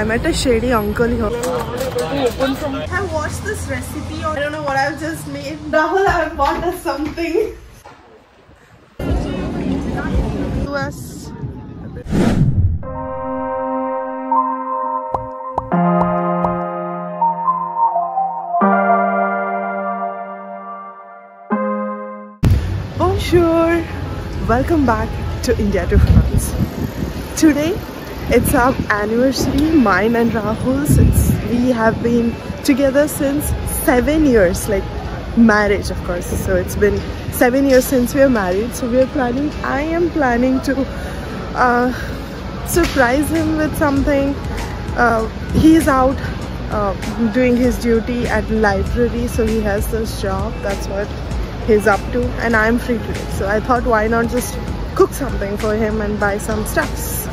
I met a shady uncle here. From. I watched this recipe. I don't know what I've just made. Rahul, I've bought us something. US. Bonjour. Oh, Welcome back to India to France. Today it's our anniversary, mine and Rahul's. We have been together since seven years, like marriage, of course. So it's been seven years since we are married. So we are planning. I am planning to uh, surprise him with something. Uh, he's out uh, doing his duty at library, so he has this job. That's what he's up to, and I'm free today. So I thought, why not just cook something for him and buy some stuffs.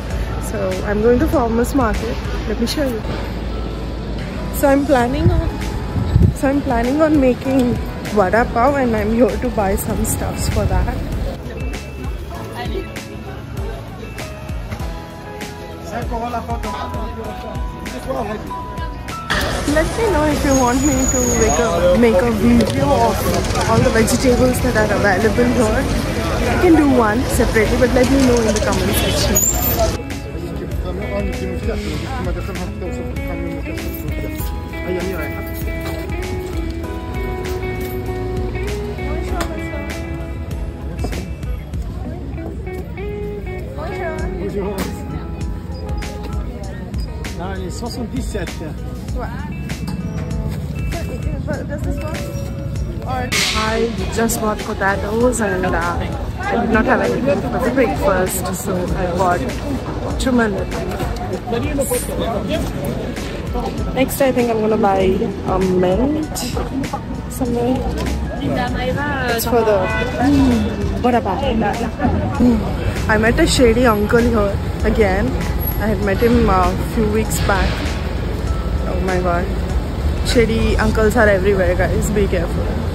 So I'm going to Farmers Market. Let me show you. So I'm planning on so I'm planning on making vada pav and I'm here to buy some stuffs for that. Let me know if you want me to make a make a video of all the vegetables that are available here. I can do one separately, but let me know in the comment section. Ah, elle est 77. Does this work? I just bought potatoes and uh, I did not have anything for breakfast, so I bought two watermelon. Next, I think I'm gonna buy a mint somewhere. It's for the mm, what about mm. I met a shady uncle here again. I had met him a few weeks back. Oh my god. Shady uncles are everywhere guys, be careful.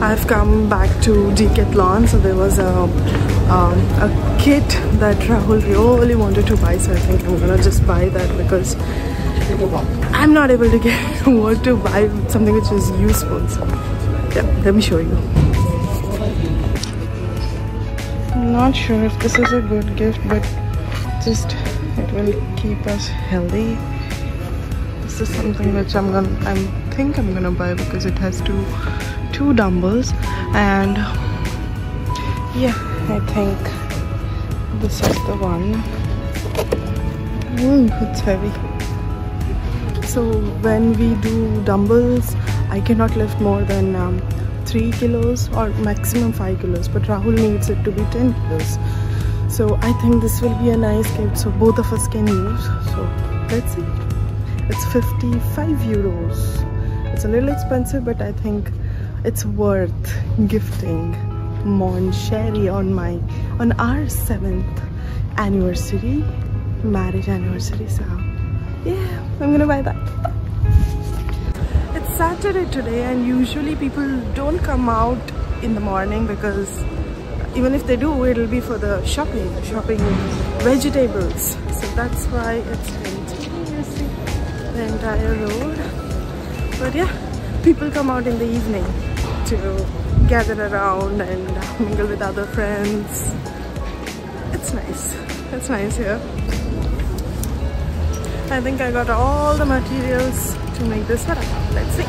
I've come back to Decathlon, so there was a um, a kit that Rahul really wanted to buy, so I think I'm gonna just buy that because I'm not able to get what to buy something which is useful. So yeah, let me show you. I'm not sure if this is a good gift, but just it will keep us healthy. This is something which I'm gonna I think I'm gonna buy because it has two two dumbbells and yeah I think this is the one. Ooh, it's heavy. So when we do dumbbells I cannot lift more than um, 3 kilos or maximum 5 kilos but Rahul needs it to be 10 kilos. So I think this will be a nice gift. So both of us can use. So let's see. It's 55 euros. It's a little expensive but I think it's worth gifting Mon Chéri on my on our 7th anniversary marriage anniversary so yeah I'm gonna buy that. It's Saturday today and usually people don't come out in the morning because even if they do it'll be for the shopping shopping vegetables. So that's why it's see the entire road. But yeah people come out in the evening to gather around and mingle with other friends. It's nice. It's nice here. I think I got all the materials to make this vada let's see.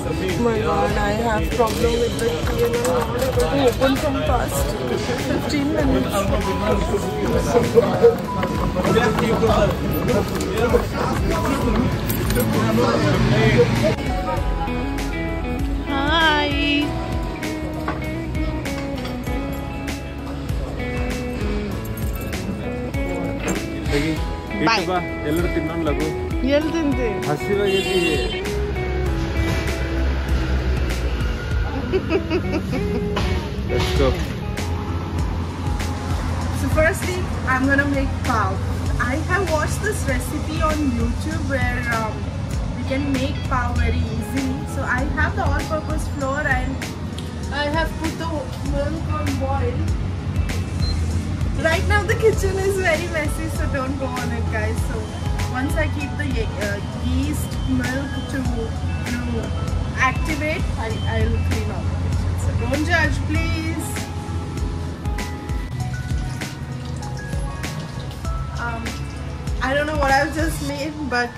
Oh my god, I have problem with the able to open from past 15 minutes. Hi. ಇಟ್ಟು ಬಾ ಎಲ್ಲರೂ ತಿನ್ನೋಣ ಲಗು ಎಲ್ಲಿ ತಿಂತಿ ಹಸಿವಾಗೈತಿ Let's go. So firstly, I'm gonna make pav. I have watched this recipe on YouTube where um, we can make pav very easily. So I have the all-purpose flour and I have put the milk on boil. Right now the kitchen is very messy, so don't go on it, guys. So once I keep the uh, yeast milk to to activate, I I will clean all the kitchen. So don't judge, please. Um, I don't know what I've just made, but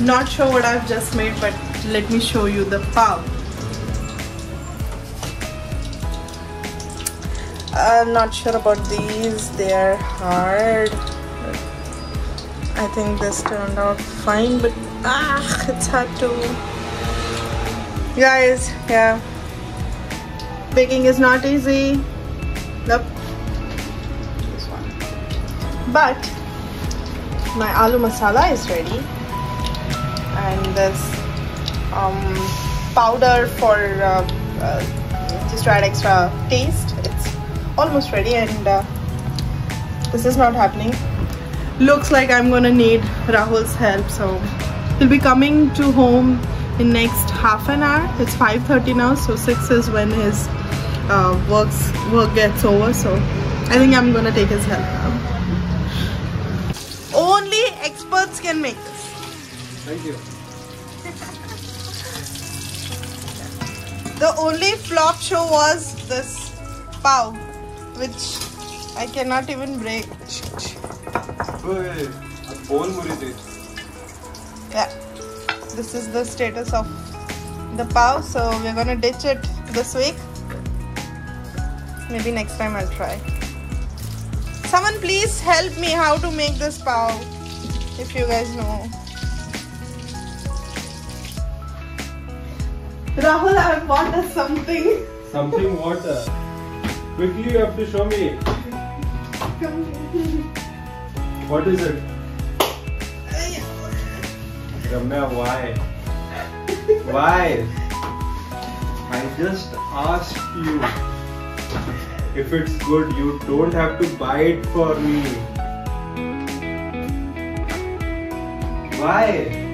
not sure what I've just made, but let me show you the pav. I'm not sure about these, they're hard. I think this turned out fine, but ah, it's hard to. Guys, yeah, baking is not easy. Nope. This one. But my aloo masala is ready and this um, powder for uh, uh, just to add extra taste it's almost ready and uh, this is not happening looks like I'm gonna need Rahul's help so he'll be coming to home in next half an hour it's 5:30 now so 6 is when his uh, works work gets over so I think I'm gonna take his help now only experts can make this Thank you. The only flop show was this pow which I cannot even break. Oy, a bowl murite. Yeah, this is the status of the pow So we're gonna ditch it this week. Maybe next time I'll try. Someone please help me how to make this pav, if you guys know. Rahul, I want us something. Something what? uh, Quickly you have to show me. Come. What is it? Ramya, why? Why? I just asked you. If it's good, you don't have to buy it for me. Why?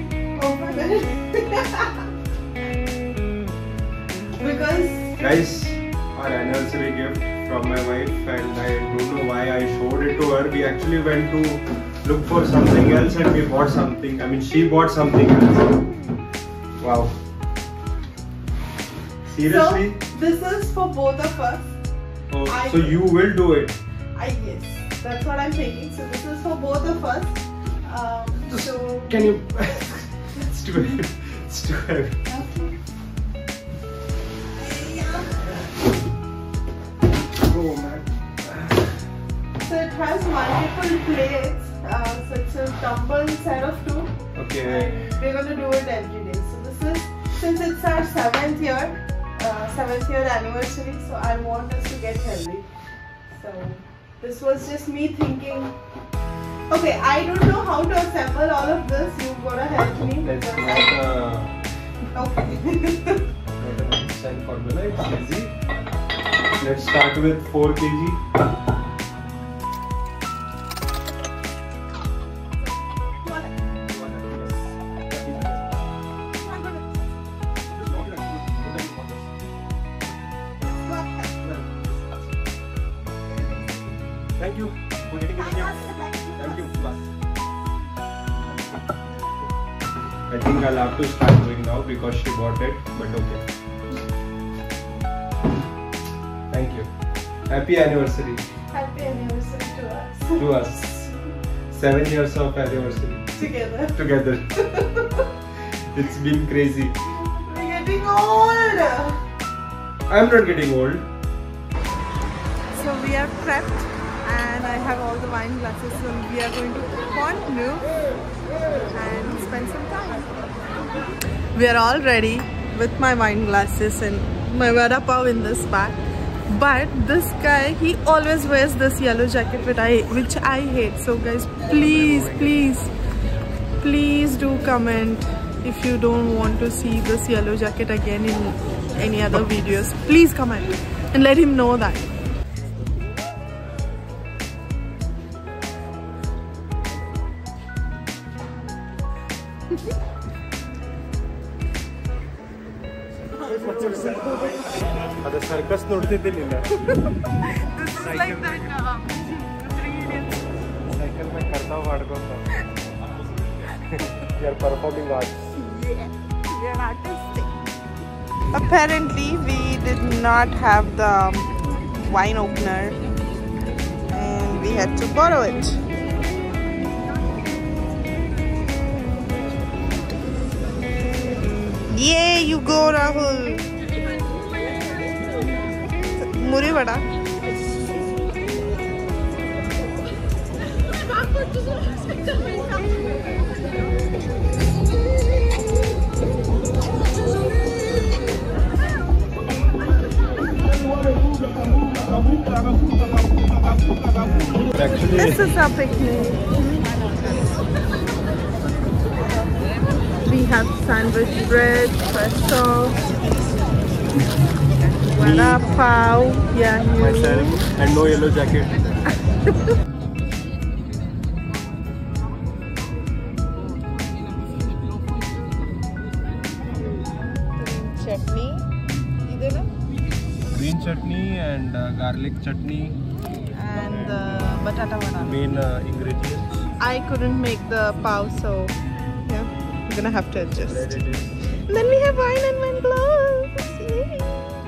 Because Guys, our anniversary gift from my wife and I don't know why I showed it to her. We actually went to look for something else and we bought something. I mean, she bought something else. Wow. Seriously? so this is for both of us. Oh, I- so you will do it. I guess that's what I'm thinking. So this is for both of us. Um, so Can you? it's too heavy. It's too heavy. Oh man. So it has multiple plates. Uh, so it's a dumbbell set of two. Okay. And we're gonna do it every day. So this is since it's our seventh year, seventh year anniversary. So I want us to get healthy. So this was just me thinking. Okay, I don't know how to assemble all of this. You've gotta help me. Because not I- a, Okay. not an instant formula. It's easy. Let's start with 4 kg. Thank you. Happy anniversary Happy anniversary to us. to us. Seven years of anniversary Together. together. it's been crazy. We're getting old. I'm not getting old. So we are prepped and I have all the wine glasses so we are going to Pont Neuf and spend some time. We are all ready with my wine glasses and my vada pav in this bag. But this guy, he always wears this yellow jacket which I, which I hate. So guys, please, please, please do comment if you don't want to see this yellow jacket again in any other videos. Please comment and let him know that. ಅದು circus ನೋಡ್ತಿದ್ದಿಲ್ಲ This is like that uh, three idiots. Cycle ಮೇಲೆ ಕರ್ತಾವ್ ಮಾಡ್ಕೊಂತ you are performing arts We are artistic. Apparently, we did not have the wine opener and we had to borrow it. Yeah, you go, Rahul. Muri vada. Actually, This is our picnic. We have sandwich bread, pretzel, vada pav, yeah, you. myself and no yellow jacket. chutney. Either na? Green chutney and uh, garlic chutney, And uh, batata vada. main uh, ingredients. I couldn't make the pav, so I'm gonna have to adjust. Bread it is. And then we have wine and wine gloves. Yay.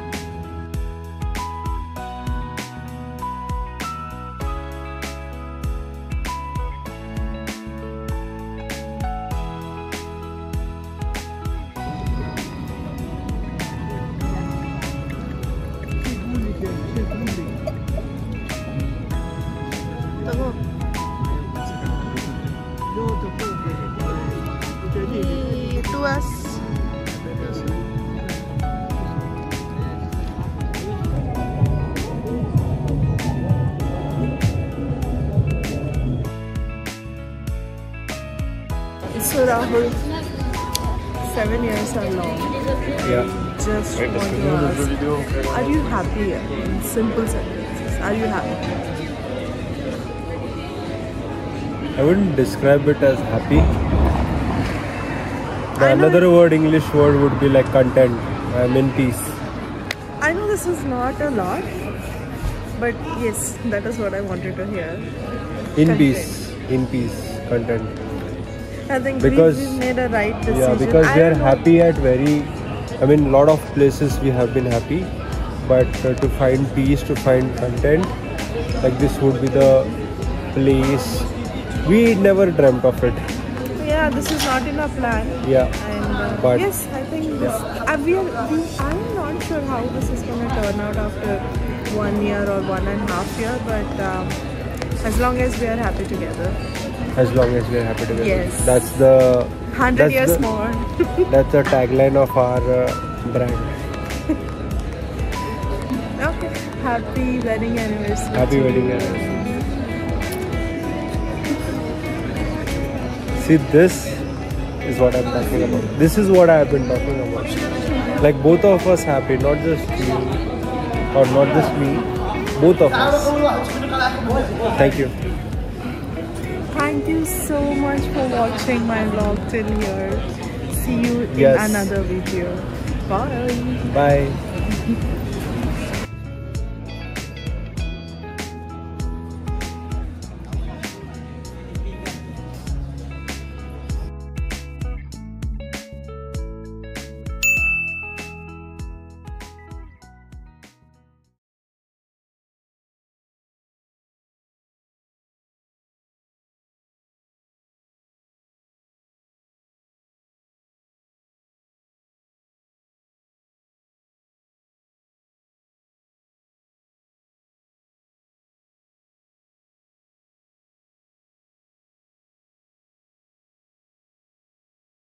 Seven years are long. Yeah. Just want to ask, are you happy? In simple sentences, are you happy? I wouldn't describe it as happy. Another word, English word, would be like content. I'm in peace. I know this is not a lot, but yes, that is what I wanted to hear. In Content. peace. In peace. Content. I think Because- we, made a right decision. Yeah, because I we are don't know- happy at very. I mean, lot of places we have been happy, but uh, to find peace, to find content, like this would be the place. We never dreamt of it. Yeah, this is not in our plan. Yeah. And uh, But- yes, I think this. Uh, we are. We, I'm not sure how this is going to turn out after one year or one and a half year, but um, as long as we are happy together, As long as we are happy together. Yes. That's the. hundred years the- more. That's the tagline of our uh, brand. okay. Happy wedding anniversary. Happy wedding anniversary. See, this is what I'm talking about. This is what I have been talking about. Like both of us happy, not just you or not just me. Both of us. Thank you. Thank you so much for watching my vlog till here. See you in Yes. another video. Bye. Bye.